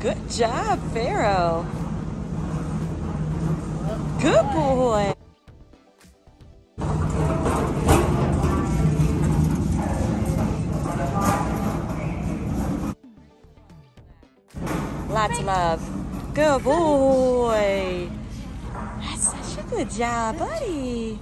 Good job, Pharaoh. Good boy. Lots of love. Good boy. That's such a good job, buddy.